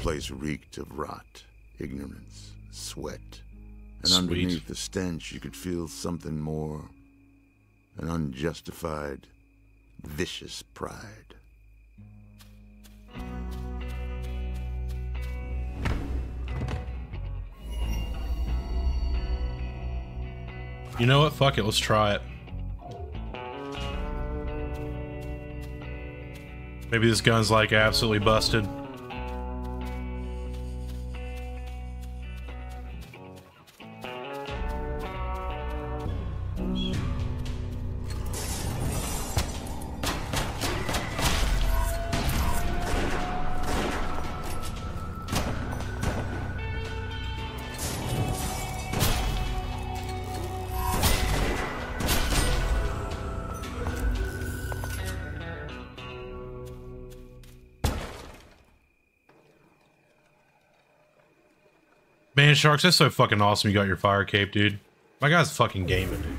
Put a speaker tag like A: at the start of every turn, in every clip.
A: place reeked of rot, ignorance, sweat. And
B: Sweet.
A: underneath the stench, you could feel something more an unjustified, vicious pride.
B: You know what? Fuck it. Let's try it. Maybe this gun's like absolutely busted. Man, Sharks, that's so fucking awesome you got your fire cape, dude. My guy's fucking gaming, dude.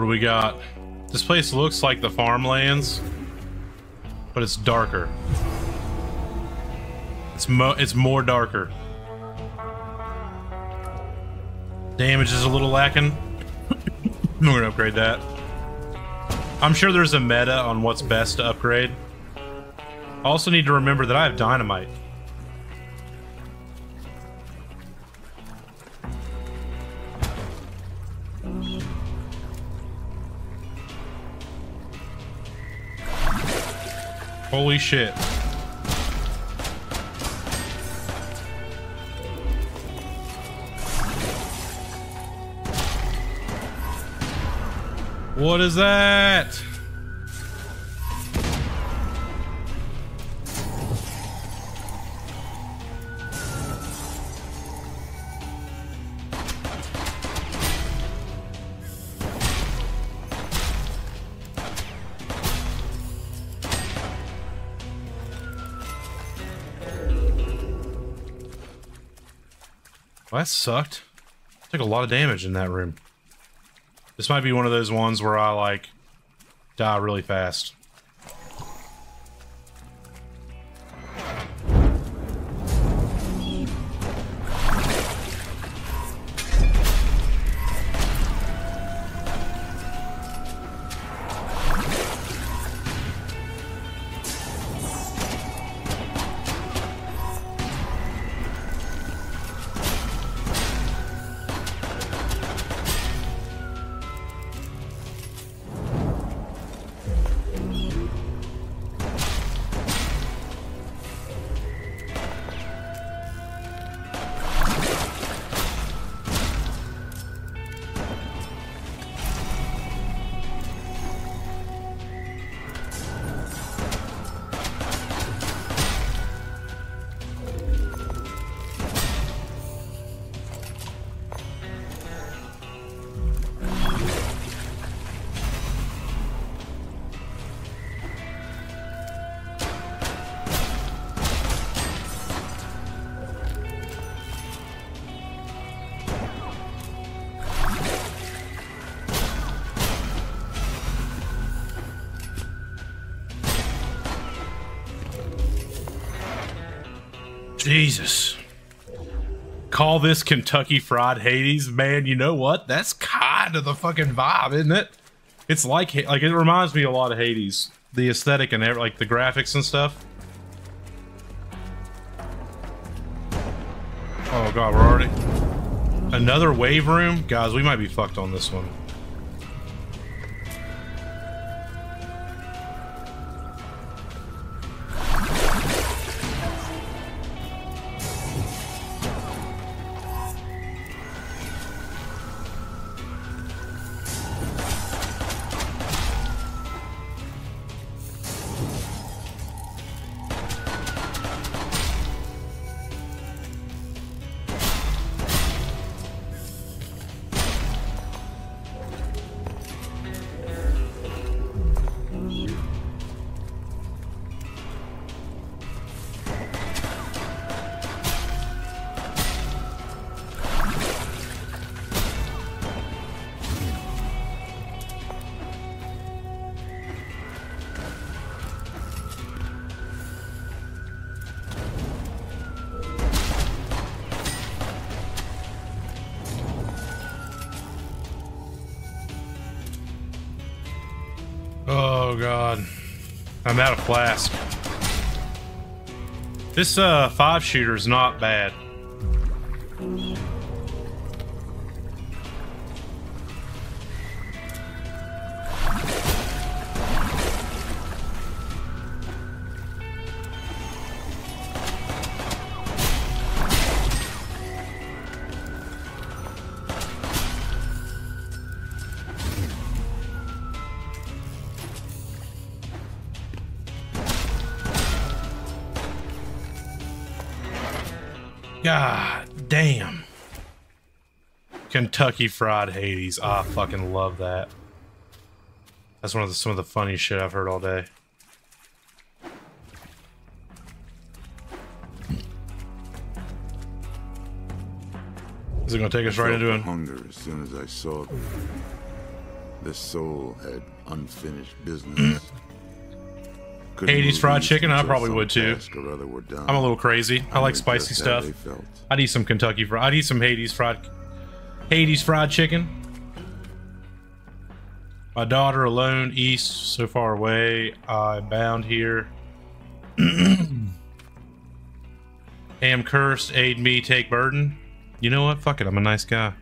B: What do we got? This place looks like the farmlands, but it's darker. It's mo it's more darker. Damage is a little lacking. We're gonna upgrade that. I'm sure there's a meta on what's best to upgrade. Also need to remember that I have dynamite. Holy shit. What is that? Well, that sucked. Took a lot of damage in that room. This might be one of those ones where I, like, die really fast. Jesus. Call this Kentucky Fried Hades, man. You know what? That's kind of the fucking vibe, isn't it? It's like like it reminds me a lot of Hades, the aesthetic and like the graphics and stuff. Oh god, we're already another wave room, guys. We might be fucked on this one. Oh god. I'm out of flask. This uh five shooter is not bad. God damn. Kentucky Fried Hades. I fucking love that. That's one of the, some of the funniest shit I've heard all day. Is it gonna take us right into it?
A: hunger as soon as I saw them. This soul had unfinished business. Couldn't
B: Hades
A: move
B: fried chicken? I probably would too.
A: task or other were done.
B: I'm a little crazy. I like spicy stuff. I'd eat some Kentucky fried. I'd eat some Hades fried. Hades fried chicken. My daughter alone, east, so far away. I'm bound here. Am cursed, aid me, take burden. You know what? Fuck it. I'm a nice guy.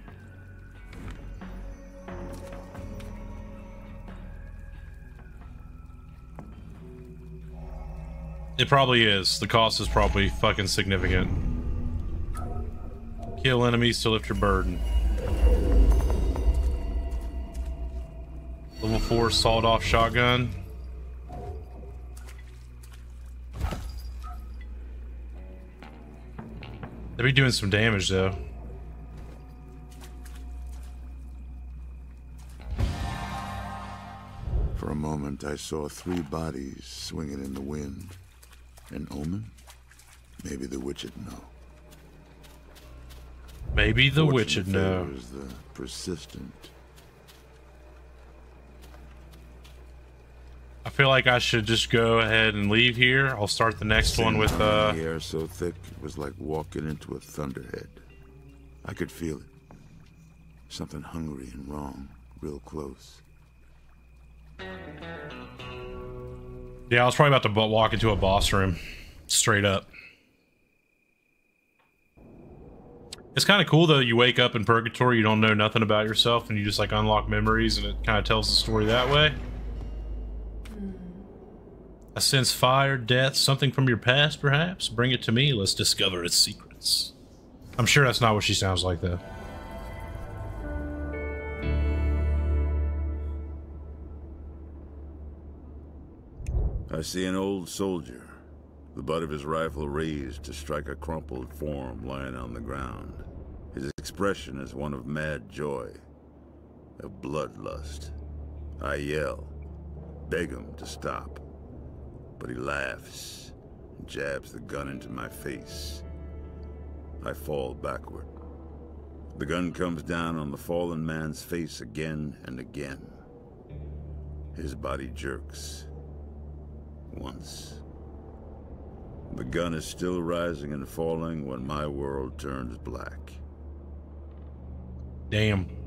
B: It probably is. The cost is probably fucking significant. Kill enemies to lift your burden. Level 4 sawed off shotgun. They be doing some damage though.
A: For a moment, I saw three bodies swinging in the wind. An omen? Maybe the witch would know.
B: Maybe the witch
A: Fortune
B: would know.
A: the persistent.
B: I feel like I should just go ahead and leave here. I'll start the next one with uh
A: The air so thick it was like walking into a thunderhead. I could feel it. Something hungry and wrong, real close.
B: Yeah, I was probably about to walk into a boss room. Straight up. It's kind of cool though. You wake up in purgatory, you don't know nothing about yourself, and you just like unlock memories, and it kind of tells the story that way. I sense fire, death, something from your past, perhaps. Bring it to me. Let's discover its secrets. I'm sure that's not what she sounds like, though.
C: I see an old soldier, the butt of his rifle raised to strike a crumpled form lying on the ground. His expression is one of mad joy, of bloodlust. I yell, beg him to stop, but he laughs and jabs the gun into my face. I fall backward. The gun comes down on the fallen man's face again and again. His body jerks once. The gun is still rising and falling when my world turns black.
B: Damn.